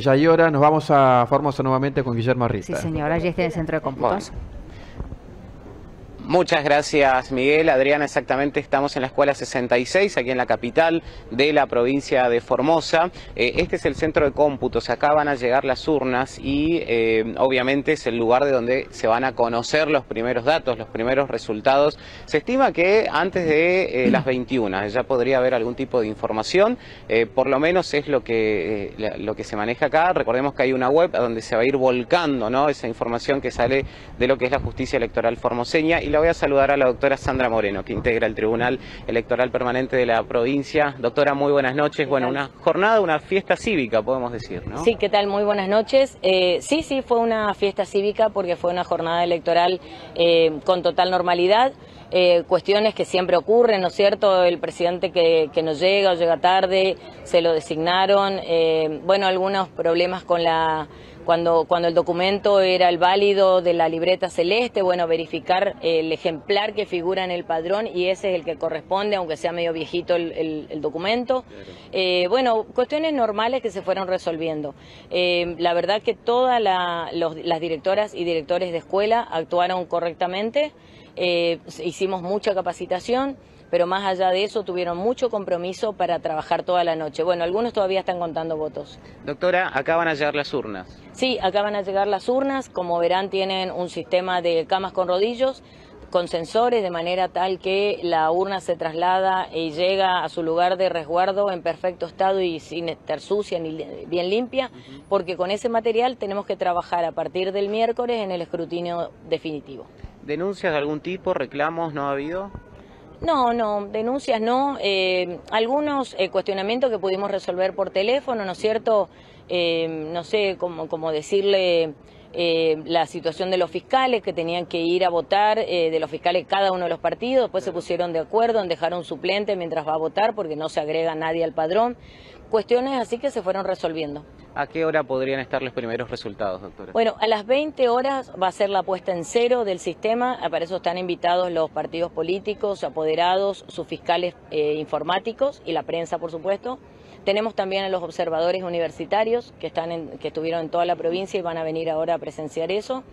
Ya hay hora, nos vamos a Formosa nuevamente con Guillermo Arrita. Sí, señora, allí está en el centro de cómputos. Muchas gracias, Miguel. Adriana, exactamente estamos en la escuela 66, aquí en la capital de la provincia de Formosa. Eh, este es el centro de cómputos, acá van a llegar las urnas y eh, obviamente es el lugar de donde se van a conocer los primeros datos, los primeros resultados. Se estima que antes de eh, las 21 ya podría haber algún tipo de información, por lo menos es lo que, lo que se maneja acá. Recordemos que hay una web donde se va a ir volcando ¿no? esa información que sale de lo que es la justicia electoral formoseña y voy a saludar a la doctora Sandra Moreno, que integra el Tribunal Electoral Permanente de la provincia. Doctora, muy buenas noches. Bueno, una jornada, una fiesta cívica, podemos decir, ¿no? Sí, ¿qué tal? Muy buenas noches. Eh, sí, sí, fue una fiesta cívica porque fue una jornada electoral eh, con total normalidad. Eh, cuestiones que siempre ocurren, ¿no es cierto? El presidente que, que no llega o llega tarde, se lo designaron. bueno, algunos problemas con la cuando, cuando el documento era el válido de la libreta celeste, bueno, verificar el ejemplar que figura en el padrón y ese es el que corresponde, aunque sea medio viejito el, documento. Eh, bueno, cuestiones normales que se fueron resolviendo. Eh, la verdad que todas las directoras y directores de escuela actuaron correctamente, eh, hicimos mucha capacitación pero más allá de eso tuvieron mucho compromiso para trabajar toda la noche. Bueno, algunos todavía están contando votos. Doctora, acá van a llegar las urnas. Sí, acá van a llegar las urnas. Como verán, tienen un sistema de camas con rodillos con sensores de manera tal que la urna se traslada y llega a su lugar de resguardo en perfecto estado y sin estar sucia ni bien limpia, porque con ese material tenemos que trabajar a partir del miércoles en el escrutinio definitivo. ¿Denuncias de algún tipo, reclamos no ha habido? No, no, denuncias no. Eh, algunos eh, cuestionamientos que pudimos resolver por teléfono, ¿no es cierto? Eh, no sé cómo, cómo decirle la situación de los fiscales que tenían que ir a votar, de los fiscales cada uno de los partidos, después se pusieron de acuerdo en dejar un suplente mientras va a votar porque no se agrega nadie al padrón. Cuestiones así que se fueron resolviendo. ¿A qué hora podrían estar los primeros resultados, doctora? Bueno, a las 20 horas va a ser la puesta en cero del sistema. Para eso están invitados los partidos políticos, apoderados, sus fiscales eh, informáticos y la prensa, por supuesto. Tenemos también a los observadores universitarios que, están que estuvieron en toda la provincia y van a venir ahora a presenciar eso.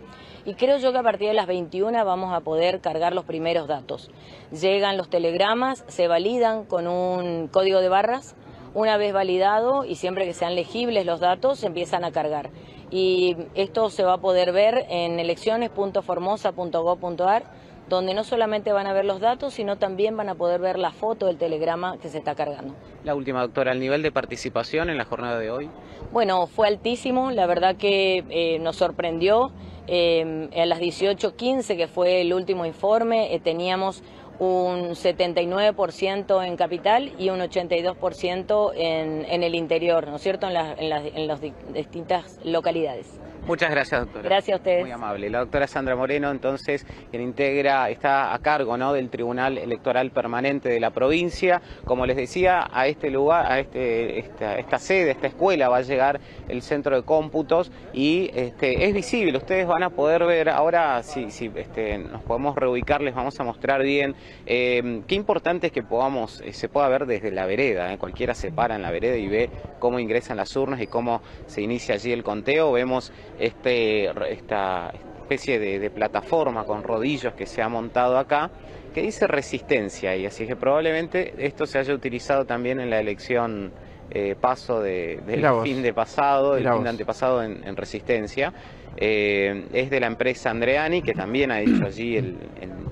Y creo yo que a partir de las 21 vamos a poder cargar los primeros datos. Llegan los telegramas, se validan con un código de barras una vez validado y siempre que sean legibles los datos, se empiezan a cargar. Y esto se va a poder ver en elecciones.formosa.gov.ar, donde no solamente van a ver los datos, sino también van a poder ver la foto del telegrama que se está cargando. La última, doctora, ¿el nivel de participación en la jornada de hoy? Bueno, fue altísimo, la verdad que eh, nos sorprendió. Eh, a las 18.15, que fue el último informe, eh, teníamos un 79% en capital y un 82% en, en el interior, ¿no es cierto?, en, en, en las distintas localidades. Muchas gracias, doctora. Gracias a ustedes. Muy amable. La doctora Sandra Moreno, entonces, quien integra, está a cargo ¿no? del Tribunal Electoral Permanente de la provincia. Como les decía, a este lugar, a este, esta, esta sede, esta escuela, va a llegar el centro de cómputos y este, es visible. Ustedes van a poder ver ahora, si, si este, nos podemos reubicar, les vamos a mostrar bien. Eh, qué importante es que podamos, eh, se pueda ver desde la vereda. ¿eh? Cualquiera se para en la vereda y ve cómo ingresan las urnas y cómo se inicia allí el conteo. Vemos este, esta especie de, plataforma con rodillos que se ha montado acá, que dice resistencia, y así que probablemente esto se haya utilizado también en la elección eh, paso de, del fin de pasado, el fin de antepasado en, resistencia. Eh, es de la empresa Andreani, que también ha hecho allí el,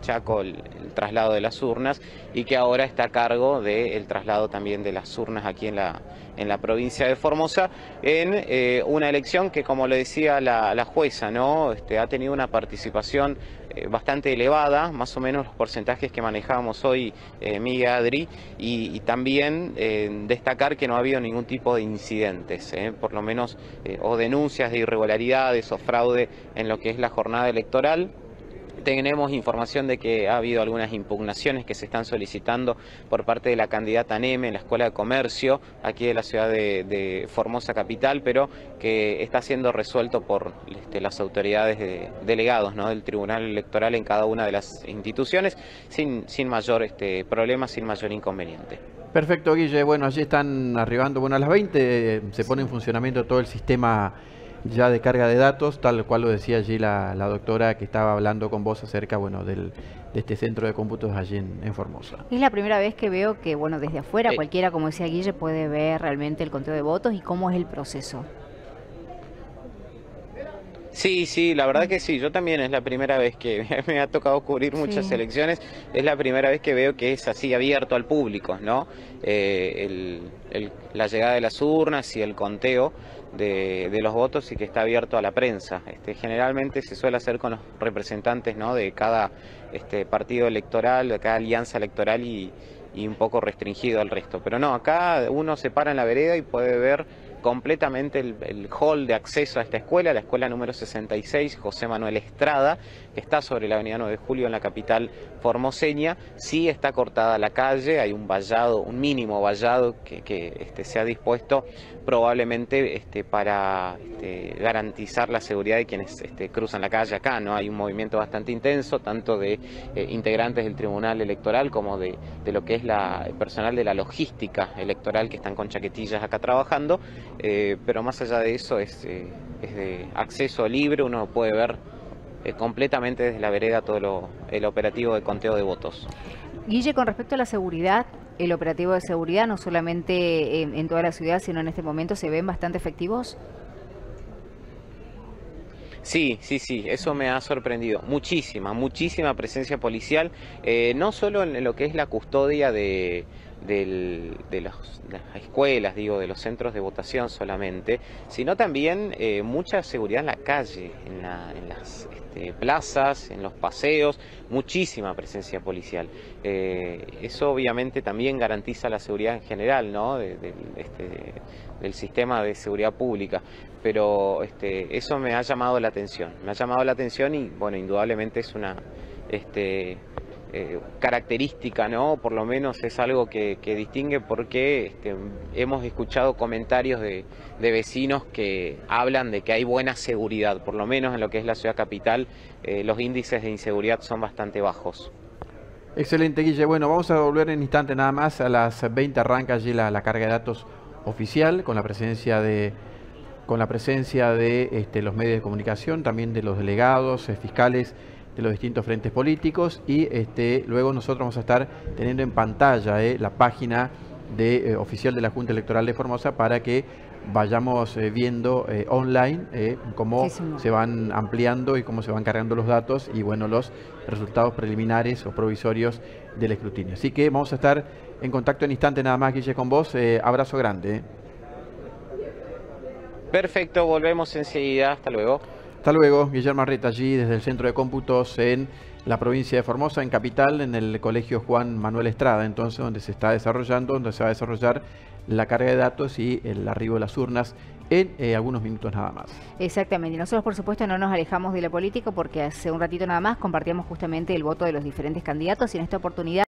Chaco el, traslado de las urnas y que ahora está a cargo del traslado también de las urnas aquí en la, en la provincia de Formosa, en eh, una elección que, como le decía la, jueza, ¿no? Este, ha tenido una participación eh, bastante elevada, más o menos los porcentajes que manejábamos hoy, eh, Adri, y, también destacar que no ha habido ningún tipo de incidentes, por lo menos, o denuncias de irregularidades o fraude en lo que es la jornada electoral. Tenemos información de que ha habido algunas impugnaciones que se están solicitando por parte de la candidata Neme en la Escuela de Comercio, aquí de la ciudad de, Formosa Capital, pero que está siendo resuelto por este, las autoridades de, delegados del Tribunal Electoral en cada una de las instituciones sin, sin mayor este, problema, sin mayor inconveniente. Perfecto, Guille. Bueno, allí están arribando, bueno, a las 20 se pone en funcionamiento todo el sistema ya de carga de datos, tal cual lo decía allí la, doctora que estaba hablando con vos acerca, bueno, del, de este centro de cómputos allí en, Formosa. Es la primera vez que veo que, bueno, desde afuera cualquiera, como decía Guille, puede ver realmente el conteo de votos y cómo es el proceso. Sí, sí, la verdad que sí. Yo también es la primera vez que me ha tocado cubrir muchas elecciones. Es la primera vez que veo que es así abierto al público, ¿no? Eh, la llegada de las urnas y el conteo de, los votos y que está abierto a la prensa. Este, generalmente se suele hacer con los representantes, ¿no? De cada este, partido electoral, de cada alianza electoral y, y un poco restringido al resto. Pero no, acá uno se para en la vereda y puede ver completamente el, hall de acceso a esta escuela, la escuela número 66, José Manuel Estrada, que está sobre la avenida 9 de Julio en la capital formoseña. Sí está cortada la calle, hay un vallado, un mínimo vallado que, este, se ha dispuesto probablemente este, para este, garantizar la seguridad de quienes cruzan la calle acá. ¿no? Hay un movimiento bastante intenso, tanto de eh, integrantes del Tribunal Electoral como de, lo que es el personal de la logística electoral que están con chaquetillas acá trabajando. Eh, pero más allá de eso es, eh, es, de acceso libre, uno puede ver eh, completamente desde la vereda todo el operativo de conteo de votos. Guille, con respecto a la seguridad, el operativo de seguridad, no solamente en, toda la ciudad, sino en este momento, ¿se ven bastante efectivos? Sí, sí, sí, eso me ha sorprendido. Muchísima, muchísima presencia policial, no solo en lo que es la custodia de, de las escuelas, digo, de los centros de votación solamente, sino también eh, mucha seguridad en la calle, en, las este, plazas, en los paseos, muchísima presencia policial. Eh, eso obviamente también garantiza la seguridad en general, ¿no? Este, del sistema de seguridad pública, pero este, eso me ha llamado la atención, me ha llamado la atención y bueno, indudablemente es una... Este, eh, característica, ¿no? Por lo menos es algo que, distingue porque este, hemos escuchado comentarios de, vecinos que hablan de que hay buena seguridad, por lo menos en lo que es la ciudad capital, eh, los índices de inseguridad son bastante bajos. Excelente, Guille. Bueno, vamos a volver en instante nada más. A las 20 arranca allí la, carga de datos oficial con la presencia de con la presencia de este, los medios de comunicación, también de los delegados, eh, fiscales de los distintos frentes políticos y este, luego nosotros vamos a estar teniendo en pantalla eh, la página de, eh, oficial de la Junta Electoral de Formosa para que vayamos eh, viendo online cómo se van ampliando y cómo se van cargando los datos y bueno los resultados preliminares o provisorios del escrutinio. Así que vamos a estar en contacto en instante nada más, Guille, con vos. abrazo grande. Perfecto, volvemos enseguida. Hasta luego. Hasta luego, Guillermo Arrieta, allí desde el Centro de Cómputos en la provincia de Formosa, en Capital, en el Colegio Juan Manuel Estrada, entonces donde se está desarrollando, donde se va a desarrollar la carga de datos y el arribo de las urnas en eh, algunos minutos nada más. Exactamente, y nosotros por supuesto no nos alejamos de la política porque hace un ratito nada más compartíamos justamente el voto de los diferentes candidatos y en esta oportunidad